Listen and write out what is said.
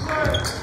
Yes,